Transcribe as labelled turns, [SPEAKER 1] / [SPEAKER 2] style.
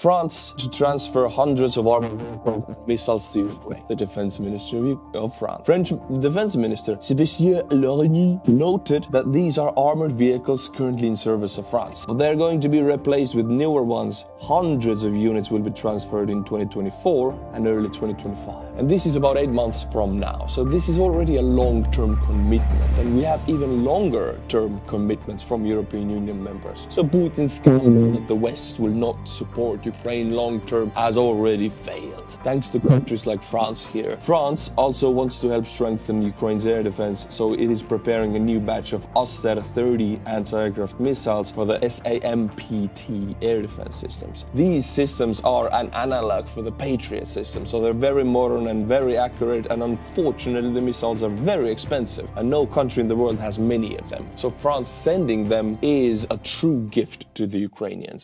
[SPEAKER 1] France to transfer hundreds of armored missiles to Ukraine, the defense ministry of France. French defense minister Sébastien Lecornu noted that these are armored vehicles currently in service of France, but they're going to be replaced with newer ones. Hundreds of units will be transferred in 2024 and early 2025. And this is about eight months from now. So this is already a long-term commitment, and we have even longer-term commitments from European Union members. So Putin's claim that the West will not support Ukraine long-term has already failed, thanks to countries like France here. France also wants to help strengthen Ukraine's air defense, so it is preparing a new batch of Aster-30 anti-aircraft missiles for the SAMPT air defense systems. These systems are an analog for the Patriot system, so they're very modern and very accurate, and unfortunately the missiles are very expensive, and no country in the world has many of them. So France sending them is a true gift to the Ukrainians.